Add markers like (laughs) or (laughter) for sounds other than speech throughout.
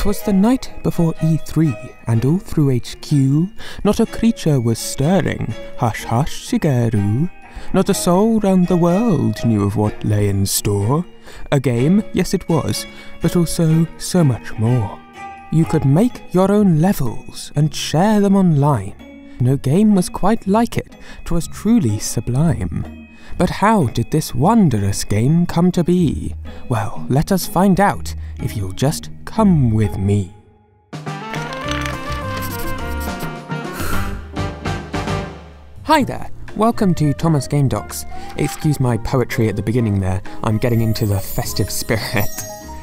'Twas the night before E3, and all through HQ, not a creature was stirring. Hush, hush, Shigeru. Not a soul round the world knew of what lay in store. A game, yes it was, but also so much more. You could make your own levels and share them online. No game was quite like it, 'twas truly sublime. But how did this wondrous game come to be? Well, let us find out if you'll just come with me. Hi there, welcome to Thomas Game Docs. Excuse my poetry at the beginning there, I'm getting into the festive spirit.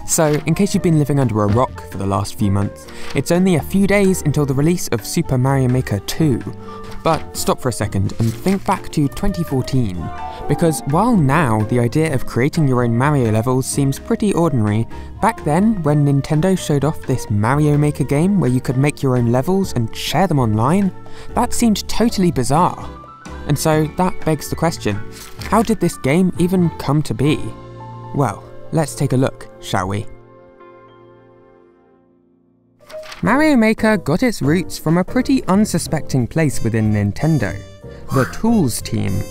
So, in case you've been living under a rock for the last few months, it's only a few days until the release of Super Mario Maker 2. But stop for a second and think back to 2014, because while now the idea of creating your own Mario levels seems pretty ordinary, back then when Nintendo showed off this Mario Maker game where you could make your own levels and share them online, that seemed totally bizarre. And so that begs the question how did this game even come to be? Well, Let's take a look, shall we? Mario Maker got its roots from a pretty unsuspecting place within Nintendo the (gasps) Tools team.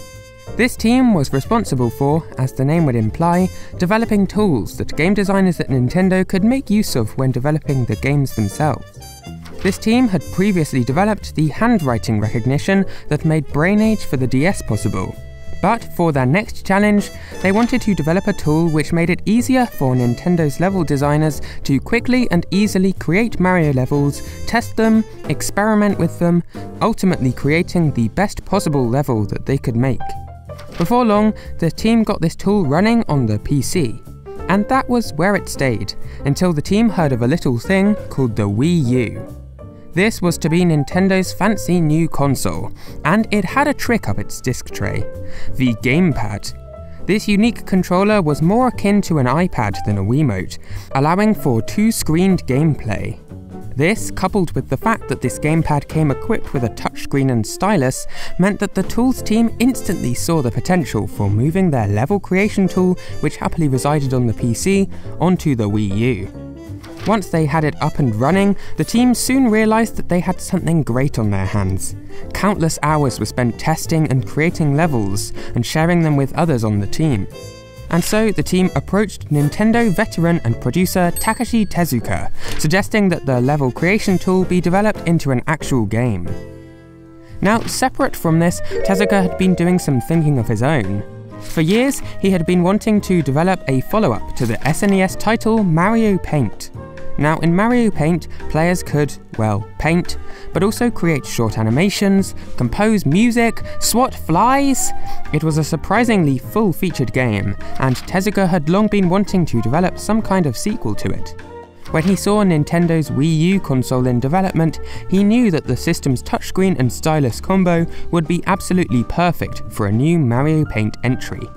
This team was responsible for, as the name would imply, developing tools that game designers at Nintendo could make use of when developing the games themselves. This team had previously developed the handwriting recognition that made Brain Age for the DS possible, but for their next challenge, they wanted to develop a tool which made it easier for Nintendo's level designers to quickly and easily create Mario levels, test them, experiment with them, ultimately creating the best possible level that they could make. Before long, the team got this tool running on the PC. And that was where it stayed, until the team heard of a little thing called the Wii U. This was to be Nintendo's fancy new console, and it had a trick up its disc tray the gamepad. This unique controller was more akin to an iPad than a Wiimote, allowing for two screened gameplay. This, coupled with the fact that this gamepad came equipped with a touchscreen and stylus, meant that the Tools team instantly saw the potential for moving their level creation tool, which happily resided on the PC, onto the Wii U. Once they had it up and running, the team soon realised that they had something great on their hands. Countless hours were spent testing and creating levels and sharing them with others on the team. And so the team approached Nintendo veteran and producer Takashi Tezuka, suggesting that the level creation tool be developed into an actual game. Now, separate from this, Tezuka had been doing some thinking of his own. For years, he had been wanting to develop a follow up to the SNES title Mario Paint. Now, in Mario Paint, players could, well, paint, but also create short animations, compose music, swat flies. It was a surprisingly full featured game, and Tezuka had long been wanting to develop some kind of sequel to it. When he saw Nintendo's Wii U console in development, he knew that the system's touchscreen and stylus combo would be absolutely perfect for a new Mario Paint entry.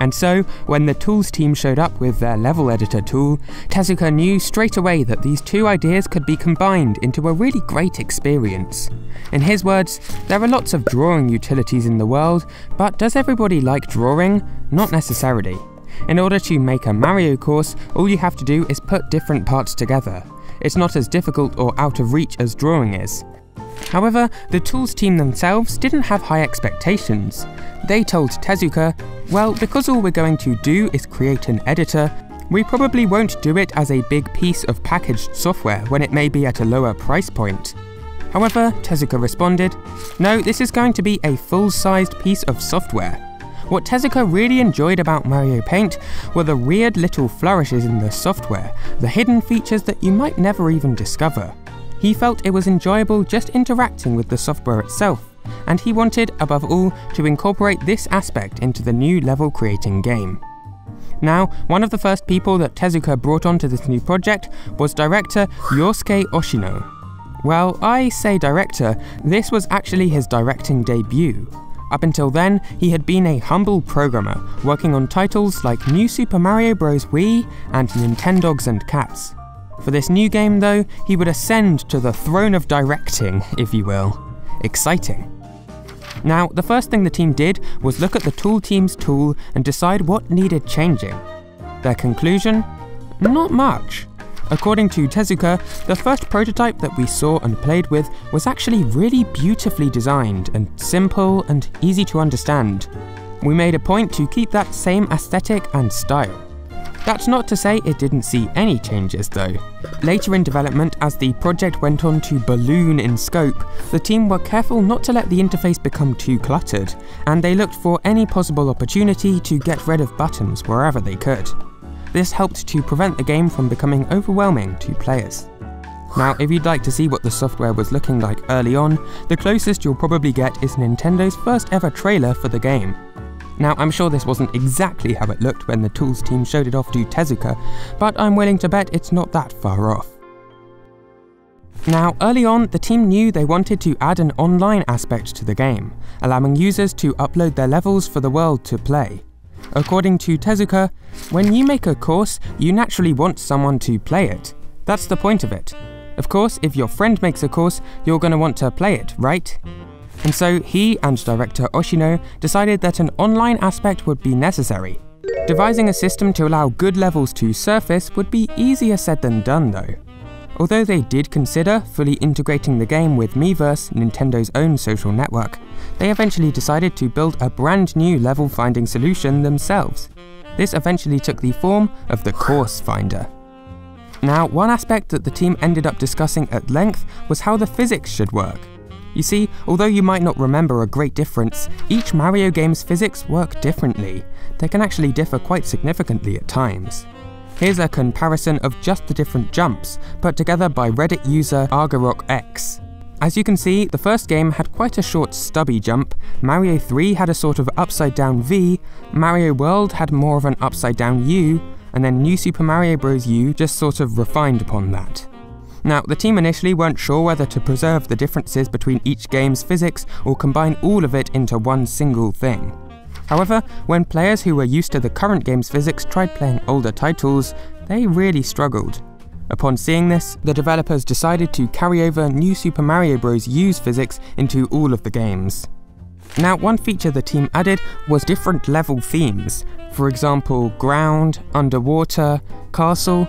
And so, when the Tools team showed up with their level editor tool, Tezuka knew straight away that these two ideas could be combined into a really great experience. In his words, there are lots of drawing utilities in the world, but does everybody like drawing? Not necessarily. In order to make a Mario course, all you have to do is put different parts together. It's not as difficult or out of reach as drawing is. However, the Tools team themselves didn't have high expectations. They told Tezuka, well, because all we're going to do is create an editor, we probably won't do it as a big piece of packaged software when it may be at a lower price point. However, Tezuka responded, no, this is going to be a full-sized piece of software. What Tezuka really enjoyed about Mario Paint were the weird little flourishes in the software, the hidden features that you might never even discover. He felt it was enjoyable just interacting with the software itself, and he wanted, above all, to incorporate this aspect into the new level creating game. Now, one of the first people that Tezuka brought onto this new project was director Yosuke Oshino. Well, I say director, this was actually his directing debut. Up until then, he had been a humble programmer, working on titles like New Super Mario Bros. Wii and Nintendogs and Cats. For this new game, though, he would ascend to the throne of directing, if you will. Exciting. Now, the first thing the team did was look at the tool team's tool and decide what needed changing. Their conclusion? Not much. According to Tezuka, the first prototype that we saw and played with was actually really beautifully designed and simple and easy to understand. We made a point to keep that same aesthetic and style. That's not to say it didn't see any changes though. Later in development, as the project went on to balloon in scope, the team were careful not to let the interface become too cluttered, and they looked for any possible opportunity to get rid of buttons wherever they could. This helped to prevent the game from becoming overwhelming to players. Now, if you'd like to see what the software was looking like early on, the closest you'll probably get is Nintendo's first ever trailer for the game. Now, I'm sure this wasn't exactly how it looked when the Tools team showed it off to Tezuka, but I'm willing to bet it's not that far off. Now, early on, the team knew they wanted to add an online aspect to the game, allowing users to upload their levels for the world to play. According to Tezuka, when you make a course, you naturally want someone to play it. That's the point of it. Of course, if your friend makes a course, you're going to want to play it, right? And so he and director Oshino decided that an online aspect would be necessary. Devising a system to allow good levels to surface would be easier said than done though. Although they did consider fully integrating the game with Miiverse, Nintendo's own social network, they eventually decided to build a brand new level finding solution themselves. This eventually took the form of the Course Finder. Now, one aspect that the team ended up discussing at length was how the physics should work. You see, although you might not remember a great difference, each Mario game's physics work differently. They can actually differ quite significantly at times. Here's a comparison of just the different jumps, put together by Reddit user ArgarockX. As you can see, the first game had quite a short stubby jump, Mario 3 had a sort of upside down V, Mario World had more of an upside down U, and then New Super Mario Bros. U just sort of refined upon that. Now, the team initially weren't sure whether to preserve the differences between each game's physics or combine all of it into one single thing. However, when players who were used to the current game's physics tried playing older titles, they really struggled. Upon seeing this, the developers decided to carry over New Super Mario Bros. U's physics into all of the games. Now, one feature the team added was different level themes, for example, ground, underwater, castle,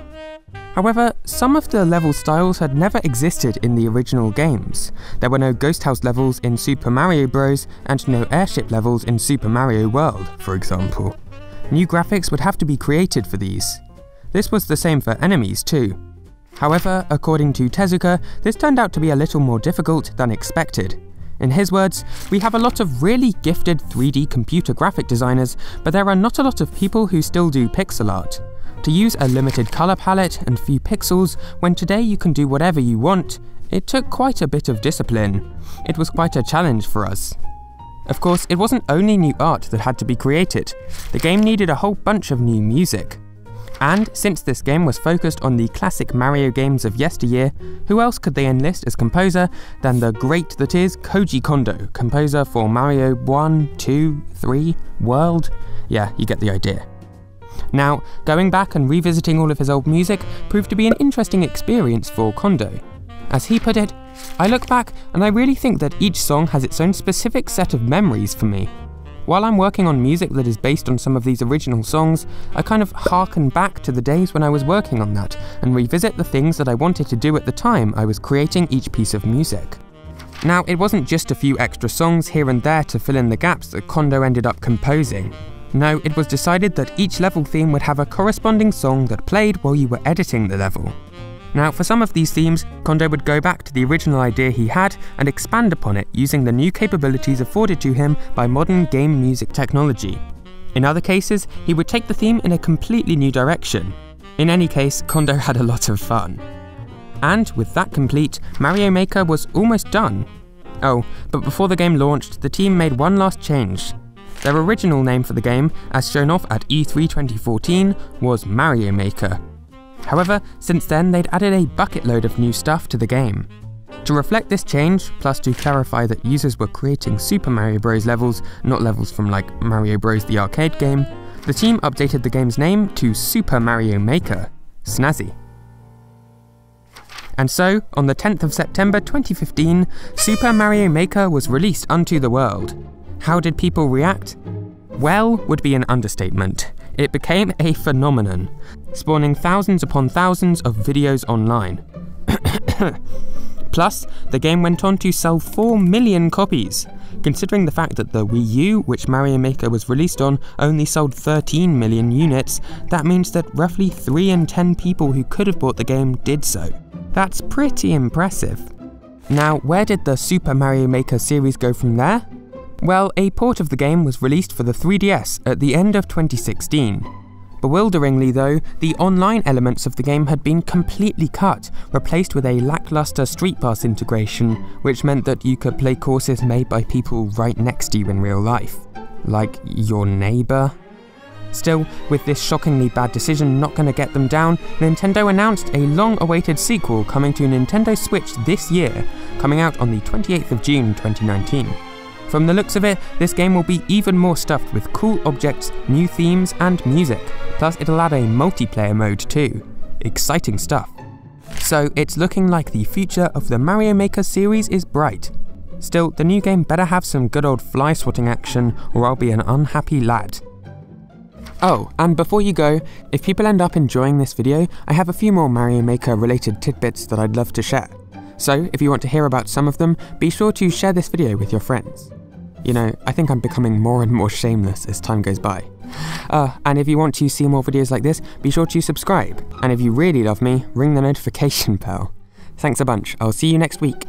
However, some of the level styles had never existed in the original games. There were no Ghost House levels in Super Mario Bros. and no airship levels in Super Mario World, for example. New graphics would have to be created for these. This was the same for enemies too. However, according to Tezuka, this turned out to be a little more difficult than expected. In his words, we have a lot of really gifted 3D computer graphic designers, but there are not a lot of people who still do pixel art. To use a limited colour palette and few pixels, when today you can do whatever you want, it took quite a bit of discipline. It was quite a challenge for us. Of course, it wasn't only new art that had to be created, the game needed a whole bunch of new music. And since this game was focused on the classic Mario games of yesteryear, who else could they enlist as composer than the great that is Koji Kondo, composer for Mario 1, 2, 3, World? Yeah, you get the idea. Now, going back and revisiting all of his old music proved to be an interesting experience for Kondo. As he put it, I look back and I really think that each song has its own specific set of memories for me. While I'm working on music that is based on some of these original songs, I kind of harken back to the days when I was working on that and revisit the things that I wanted to do at the time I was creating each piece of music. Now, it wasn't just a few extra songs here and there to fill in the gaps that Kondo ended up composing. No, it was decided that each level theme would have a corresponding song that played while you were editing the level. Now, for some of these themes, Kondo would go back to the original idea he had and expand upon it using the new capabilities afforded to him by modern game music technology. In other cases, he would take the theme in a completely new direction. In any case, Kondo (laughs) had a lot of fun. And with that complete, Mario Maker was almost done. Oh, but before the game launched, the team made one last change. Their original name for the game, as shown off at E3 2014, was Mario Maker. However, since then they'd added a bucket load of new stuff to the game. To reflect this change, plus to clarify that users were creating Super Mario Bros. levels, not levels from like Mario Bros. the arcade game, the team updated the game's name to Super Mario Maker. Snazzy. And so, on the 10th of September 2015, Super Mario Maker was released unto the world. How did people react? Well would be an understatement. it became a phenomenon, spawning thousands upon thousands of videos online. (coughs) Plus, the game went on to sell 4 million copies. Considering the fact that the Wii U, which Mario Maker was released on, only sold 13 million units, that means that roughly 3 in 10 people who could have bought the game did so. That's pretty impressive. Now, where did the Super Mario Maker series go from there? Well, a port of the game was released for the 3DS at the end of 2016. Bewilderingly, though, the online elements of the game had been completely cut, replaced with a lackluster StreetPass integration, which meant that you could play courses made by people right next to you in real life. Like your neighbour? Still, with this shockingly bad decision not going to get them down, Nintendo announced a long awaited sequel coming to Nintendo Switch this year, coming out on the 28th of June 2019. From the looks of it, this game will be even more stuffed with cool objects, new themes, and music. Plus, it'll add a multiplayer mode too. Exciting stuff. So, it's looking like the future of the Mario Maker series is bright. Still, the new game better have some good old fly swatting action, or I'll be an unhappy lad. Oh, and before you go, if people end up enjoying this video, I have a few more Mario Maker related tidbits that I'd love to share. So, if you want to hear about some of them, be sure to share this video with your friends. You know, I think I'm becoming more and more shameless as time goes by. Uh, and if you want to see more videos like this, be sure to subscribe. And if you really love me, ring the notification bell. Thanks a bunch. I'll see you next week.